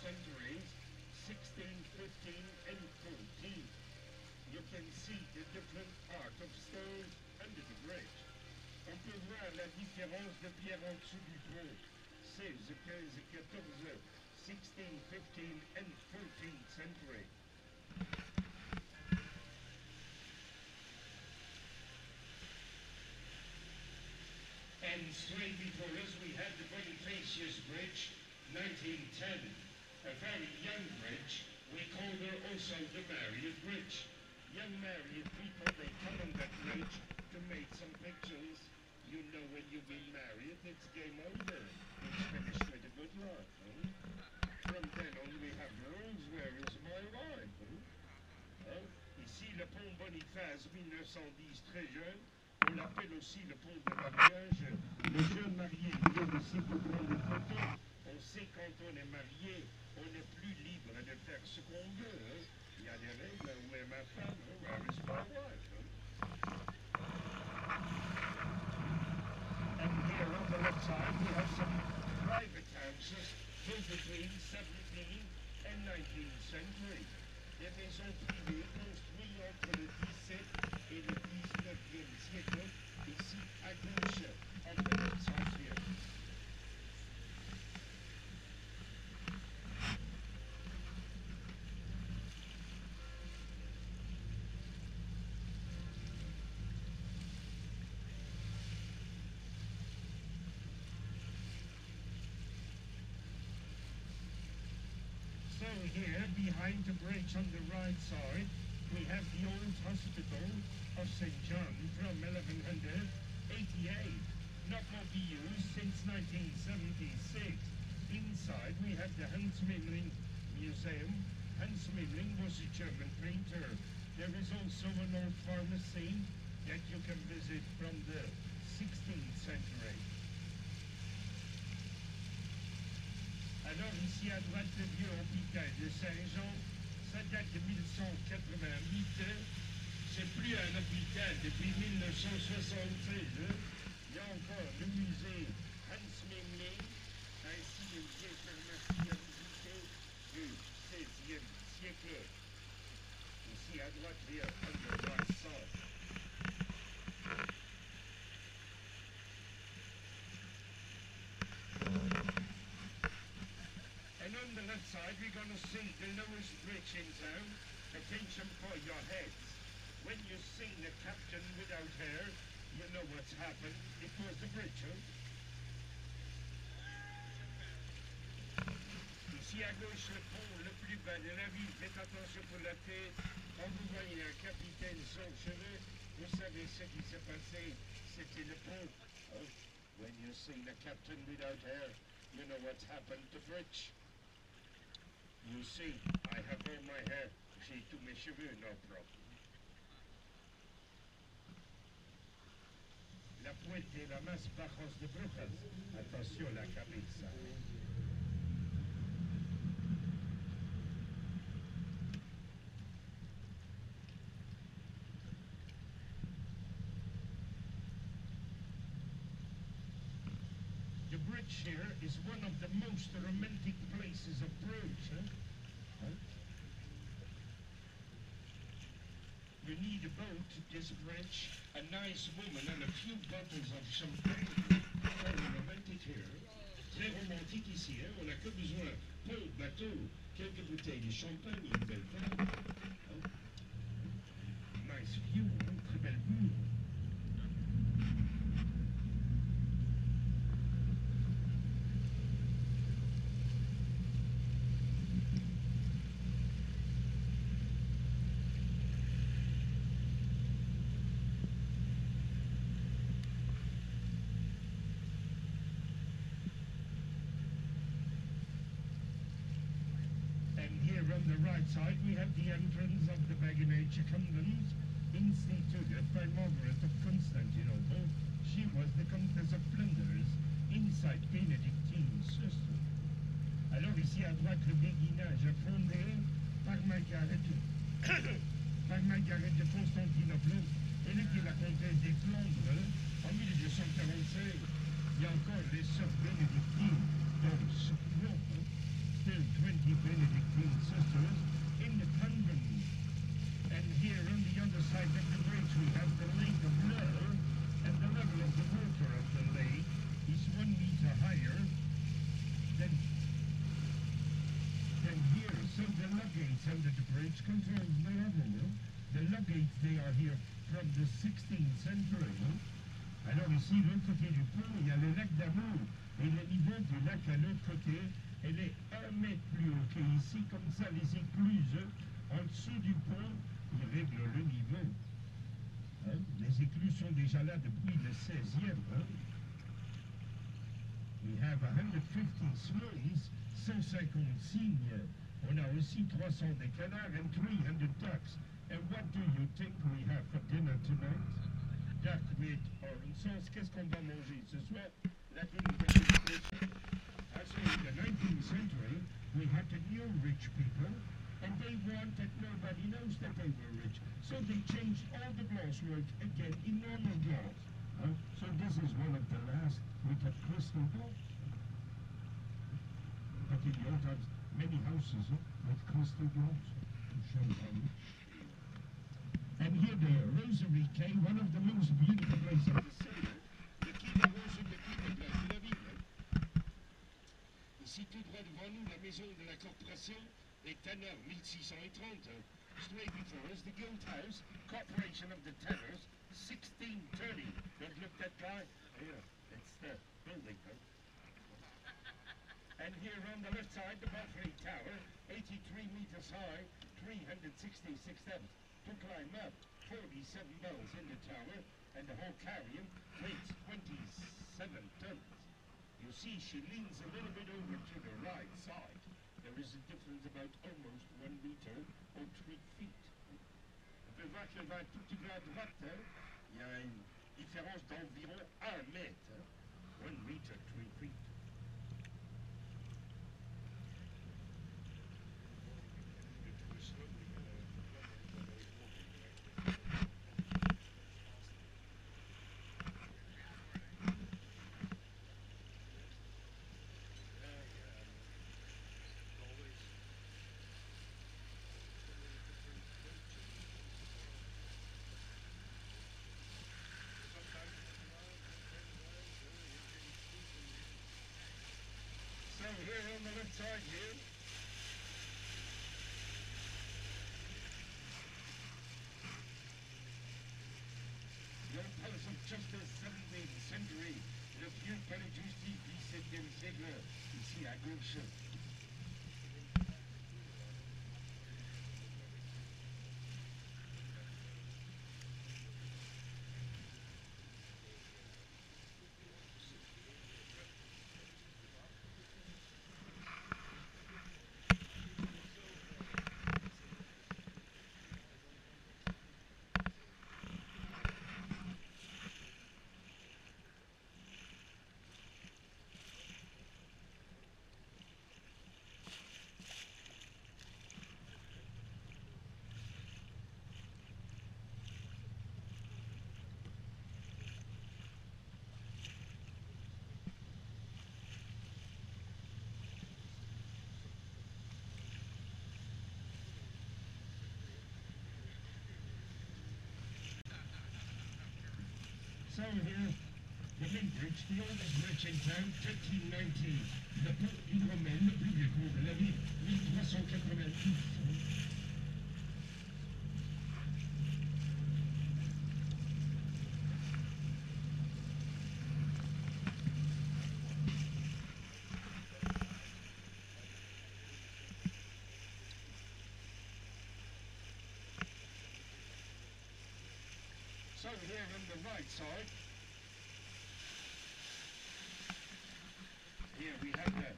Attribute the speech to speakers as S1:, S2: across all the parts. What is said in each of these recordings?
S1: centuries, 16, 15, and 14. You can see the different art of stone under the bridge. On peut voir la différence de pierre en dessous du pont. 16, 15, 14, 16, 15, and 14th century. And straight before us we have the Bonifacius Bridge, 1910. A very young bridge. We call her also the Marriott Bridge. Young married people, they come on that bridge to make some pictures. You know when you've been married, it's game over. It's finished with a good life. From then on, we have rules. Where is my wife? Ici, le pont Boniface, 1910, très jeune. On l'appelle aussi le pont de mariage. Les jeunes mariés viennent ici pour prendre des photos. On sait quand on est marié, on est plus libre de faire ce qu'on veut. hein. Il y a des règles. Où est ma femme? my wife? hein? And here on the left side, we have some private houses built between 17th and 19th century. So here, behind the bridge on the right side, we have the old hospital of St. John from 1188. Not be used since 1976. Inside, we have the Hans Memling Museum. Hans Memling was a German painter. There is also an old pharmacy that you can visit from the 16th century. Alors ici à droite le vieux hôpital de Saint-Jean, ça date de 1188. C'est plus un hôpital depuis 1976. hein. Il y a encore le musée Hans Memling, ainsi une vieille pharmacie du XVIe siècle. Ici à droite, on the side, we're going to see the lowest bridge in town. Attention for your heads. When you see the captain without hair, you know what's happened. It was the bridge, huh? Ici à gauche, le pont le plus bas de la ville. Faites attention pour la tête. Quand vous voyez un capitaine sans cheveux, vous savez ce qui s'est passé. C'était le pont. hein? When you see the captain without hair, you know what's happened to bridge. You see, I have all my hair. J'ai tous mes cheveux, no problem. La puente la más bajos de Brujas. Attention la cabeza. The bridge here is one of the most romantic places of Bruges. Huh? Huh? Need a boat, this bridge, a nice woman, and a few bottles of champagne. Very romantic here. Très romantique ici, hein? On n'a que besoin, peu bateau, quelques bouteilles de champagne une belle femme. Hein? Nice view, très belle vue. The right side, we have the entrance of the Beguinage Convent, instituted by Margaret of Constantinople. She was the Comtesse of Flanders, inside Benedictine system. Alors ici à droite, le béguinage fondé par Margaret, par Margaret de Constantinople, elle était la comtesse des Flandres en 1245. Il y a encore les sœurs bénédictines de 20 Benedictine sisters in the convent. And here on the other side of the bridge we have the Lake of Love, and the level of the water of the lake is one meter higher than, than here. So the luggage under the bridge controls the level. The luggage, they are here from the 16th century. Alors ici, l'autre côté du pont, il y a le lac d'Amour. Et le niveau du lac à l'autre côté, elle est un mètre plus haut qu'ici. Comme ça, les écluses en dessous du pont, ils règlent le niveau. Hein, Les écluses sont déjà là depuis le 16e. hein. We have 150 swans, 150 cygnes. On a aussi 300 des canards and 300 ducks. And what do you think we have for dinner tonight? Duck with orange sauce. Qu'est-ce qu'on va manger ce soir? La in the 19th century, we had the new rich people, and they want that nobody knows that they were rich. So they changed all the glass work again in normal glass. Huh? So this is one of the last with a crystal ball. But in the old times, many houses huh, with crystal glass to show. And here the Rosary Quay, one of the most beautiful places. Le quai des Roses de Place de la ville. Ici, tout droit devant nous, la maison de la corporation des tanneurs, 1630. Straight before us, the Guild House, Corporation of the Tanners, 1630. Don't look that guy. Here, it's the building. Huh? And here on the left side, the Belfry Tower, 83 meters high, 366 steps. To climb up, 47 bells in the tower, and the whole carillon weighs 27 tons. You see, she leans a little bit over to the right side. There is a difference about almost one meter or three feet. On peut voir va un tout petit peu à droite. Il y a une différence d'environ un mètre. One meter, three feet. So here on the left side here. The old Palace of Justice, 17th century. Le vieux palais de justice, 17e siècle. Ici à So here, the Big Bridge, the oldest bridge in town, 1319. Le pont hydromel, le plus vieux pont de la ville, 1390. So here we have the,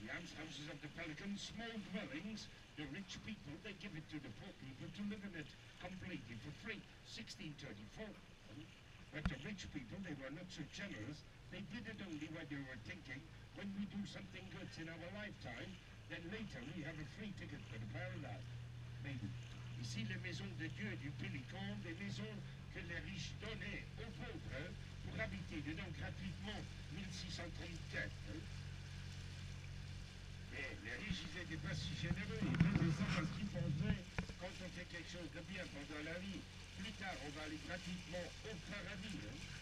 S1: the houses of the pelicans, small dwellings. The rich people, they give it to the poor people to live in it completely for free. 1634. But the rich people, they were not so generous. They did it only when they were thinking, when we do something good in our lifetime, then later we have a free ticket for the paradise. Maybe. Ici, les maisons de Dieu du Pélican, des maisons que les riches donnaient aux pauvres hein, pour habiter dedans gratuitement 1634. hein. Eh, les riches, ils n'étaient pas si généreux. Ils faisaient ça parce qu'ils pensaient, quand on fait quelque chose de bien pendant la vie, plus tard, on va aller gratuitement au paradis. hein.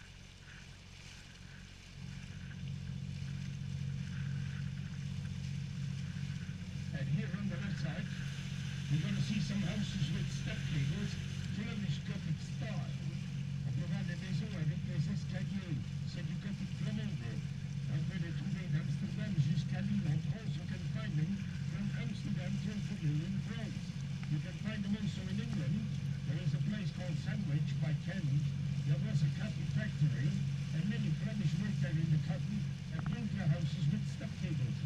S1: You're going to see some houses with step gables, Flemish Gothic style. On peut voir des maisons avec des escaliers. C'est du Gothic flamande. On peut les trouver d'Amsterdam jusqu'à Lille en France. You can find them from Amsterdam to Lille in France. You can find them also in England. There is a place called Sandwich by Kent. There was a cotton factory, and many Flemish worked there in the cotton and built their houses with step gables.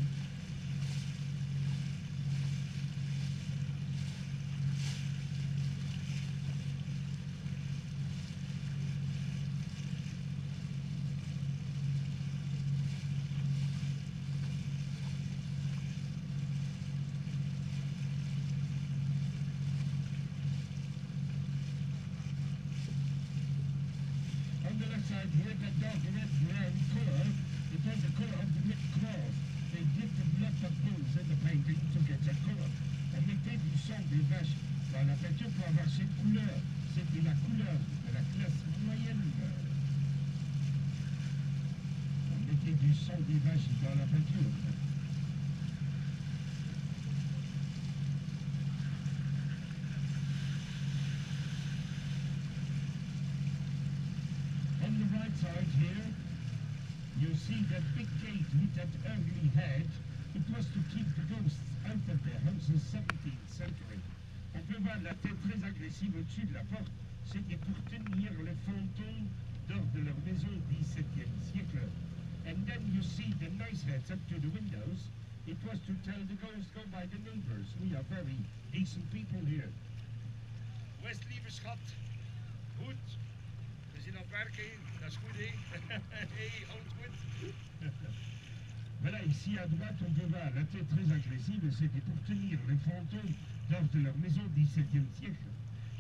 S1: On the left side here, that la tête très agressive au-dessus de la porte. C'était pour tenir les fantômes dehors de leur maison 17e siècle. And then you see the nice heads up to the windows. It was to tell the ghosts go by the neighbors. We are very decent people here.
S2: West, lieve schat. Goed. We aan het werken. Dat is goed, hè? hey, alles goed.
S1: Voilà, ici à droite, on peut voir la tête très agressive, c'était pour tenir les fantômes lors de leur maison 17e siècle.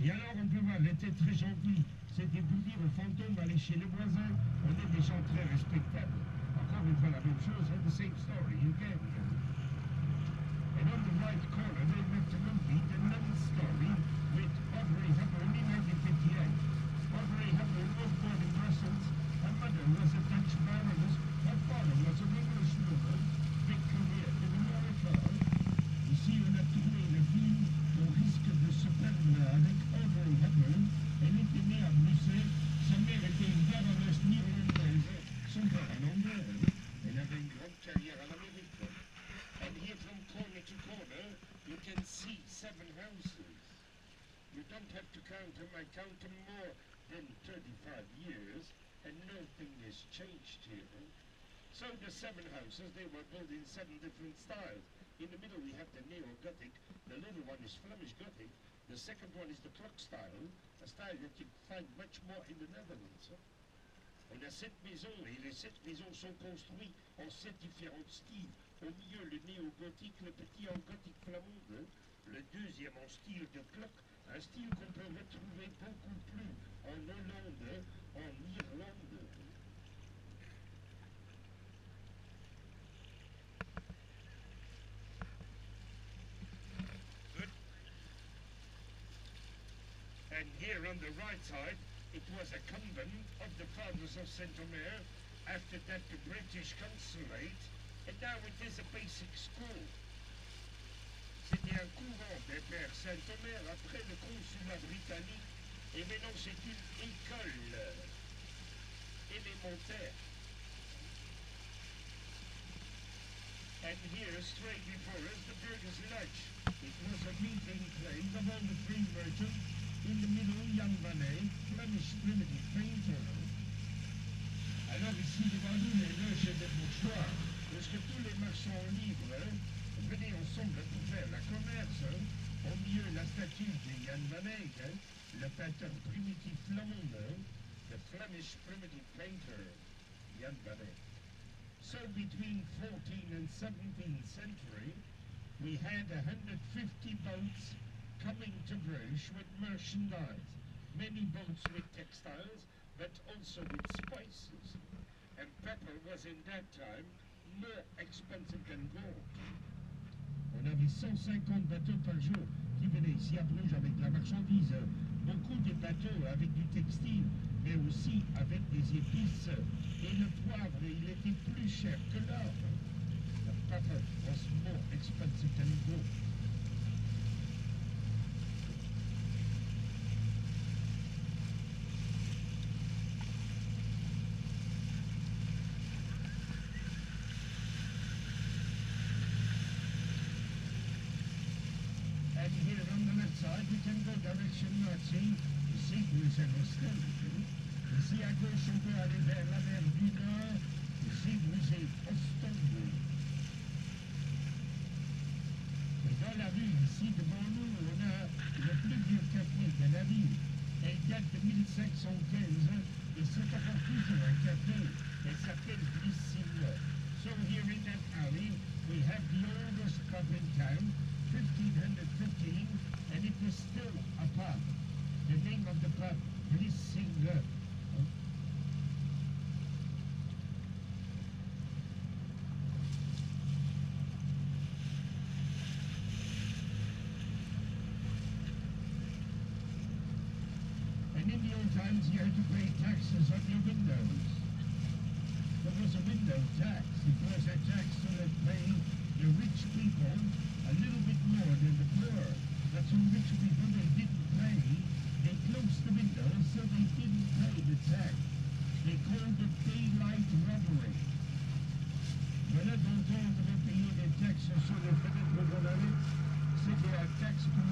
S1: Et alors, on peut voir têtes très gentilles, c'était pour dire aux fantômes, allez chez les voisins, on est des gens très respectables. Encore une fois, la même chose, hein, the same story again. And on the right corner, they left a The Nun Story, with Audrey Hepburn in 1958. Audrey Hepburn was born in Brussels. Her mother was a Dutch baroness. Her father was an English noble. Big career in America. Ici, on a tourné le film au risque de se perdre avec Audrey Hepburn. Elle était née à Bruxelles. Sa mère était une baronesse néerlandaise. Son père un anglais. Elle avait une grande carrière en Amérique. And here from corner to corner, you can see seven houses. You don't have to count them, I count them more than 35 years, and nothing has changed here. So the seven houses, they were built in seven different styles. In the middle we have the Neo-Gothic, the little one is Flemish Gothic, the second one is the clock style, a style that you find much more in the Netherlands. huh? On a sept maisons et les sept maisons sont construites en sept différents styles. Au milieu, le néo-gothique, le petit en gothique flamande, le deuxième en style de clock, un style qu'on peut retrouver beaucoup And here on the right side, it was a convent of the Fathers of Saint Omer. After that, the British Consulate. And now it is a basic school. C'était un couvent des Pères Saint-Omer après le consulat britannique. Et maintenant, c'est une école élémentaire. And here, straight before us, the Burgers Lodge. It was a meeting place of all the free merchants. In the middle, van Eyck, Flemish primitive painter. Alors ici, devant nous, les loges des bourgeois, parce que tous les marchands libres venaient ensemble pour faire la commerce. Au milieu, la statue de Jan van Eyck, le peintre primitif flamand, the Flemish primitive painter, Jan van Eyck. So between 14th and 17th century, we had 150 boats coming to Bruges with merchandise. Many boats with textiles, but also with spices. And pepper was in that time more expensive than gold. On avait 150 bateaux par jour qui venaient ici à Bruges avec la marchandise. Beaucoup de bateaux avec du textile, mais aussi avec des épices. Et le poivre, il était plus cher que l'or. The pepper was more expensive than gold. On the left side, go. Et dans la ici, devant nous, on a le plus vieux café de la ville. Elle date de 1515 et c'est encore toujours un café. Elle s'appelle. So here in that alley, we have the oldest pub in town, 1515, and it is still. The name of the pub, Vlissinghe. And in the old times, you had to pay taxes on your windows. There was a window tax. It was a tax to pay the rich people a little bit more than the poor. But some rich people, they didn't pay. They closed the windows, so they didn't pay the tax. They called it daylight robbery. Voilà donc on devait payer des taxes sur les fenêtres de la rue. C'était la taxe pour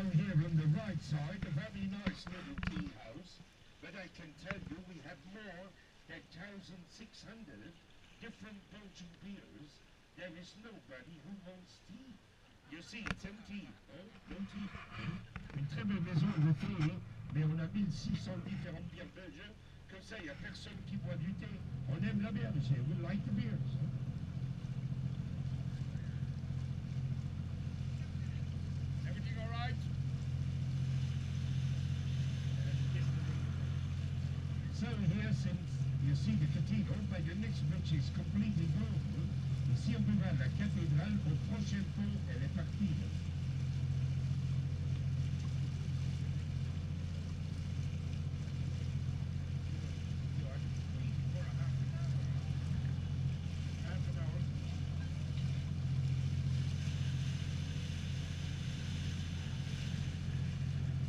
S1: Here on the right side, a very nice little tea house. But I can tell you we have more than 1,600 different Belgian beers. There is nobody who wants tea. You see, it's empty. Hein? Empty. Une très belle maison de thé, mais on a 1600 différentes bières belges. Comme ça, il n'y a personne qui boit du thé. On aime la bière, monsieur. We like the beers.
S2: Everything all right?
S1: So here, since you see the cathedral, but the next bridge is completely. Ici, on la cathédrale. Au prochain pont, elle est partie.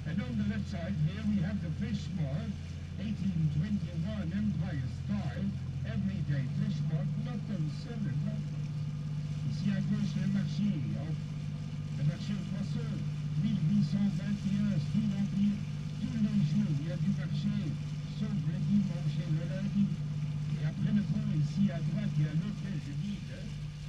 S1: And on the left side here, we have the fish bar, 1821 Empire style. everyday market, not not. Ici à gauche, le marché, le marché aux poissons, 1821, sous l'Empire, tous les jours, il y a du marché, sauf le dimanche et le lundi. Et après le pont, ici à droite, il y a l'hôtel de Ville,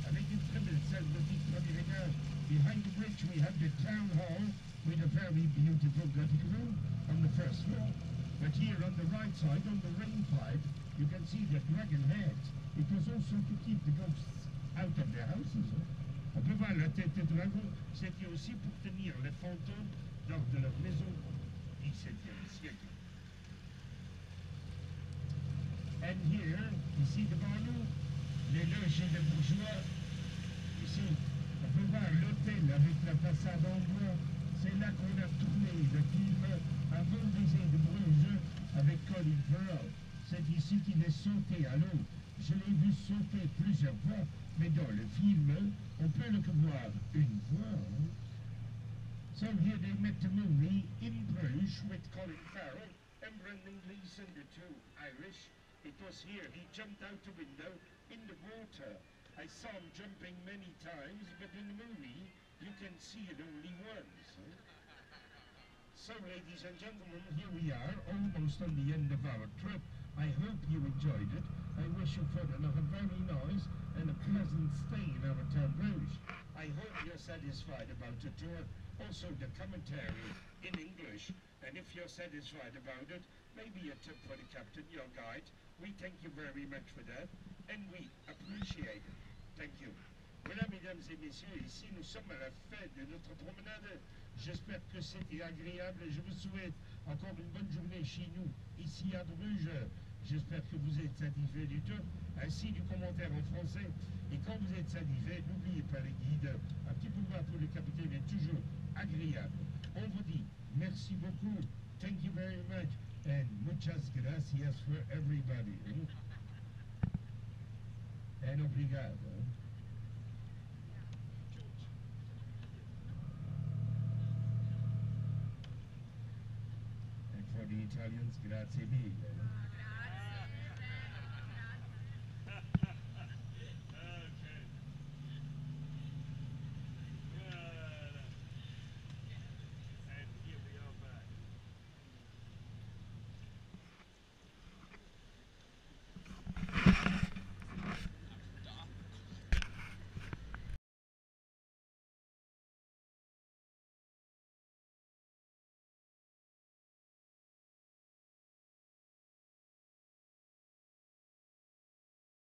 S1: avec une très belle salle de petit premier étage. Behind the bridge, we have the town hall with a very beautiful gothic room on the first floor. But here on the right side, on the rain side, you can see the dragon. It was also to keep the ghosts out of their houses. voir la tête de dragon, c'était aussi pour tenir les fantômes hors de leur maison du XVIIe siècle. And here, ici devant nous, les loges de bourgeois. Ici, on peut voir l'hôtel avec la façade en bois. C'est là qu'on a tourné le qu'il est sauté à l'eau. Je l'ai vu sauter plusieurs fois, mais dans le film, on peut le voir une fois. So here they met the movie in Bruges with Colin Farrell and Brendan Gleeson, the two Irish. It was here. He jumped out the window in the water. I saw him jumping many times, but in the movie you can see it only once. So, ladies and gentlemen, here we are, almost on the end of our trip. I hope you enjoyed it. I wish you further a very nice and a pleasant stay in our town Bruges. I hope you're satisfied about the tour, also the commentary in English. And if you're satisfied about it, maybe a tip for the captain, your guide. We thank you very much for that, and we appreciate it. Thank you. Voilà, mesdames et messieurs, ici nous sommes à la fin de notre promenade. J'espère que c'était agréable et je vous souhaite encore une bonne journée chez nous, ici à Bruges. J'espère que vous êtes satisfait du tour, ainsi du commentaire en français. Et quand vous êtes satisfait, n'oubliez pas les guides. Un petit pouvoir pour le capitaine est toujours agréable. On vous dit merci beaucoup. Thank you very much. And muchas gracias for everybody. hein? And obrigado. Italians, grazie mille.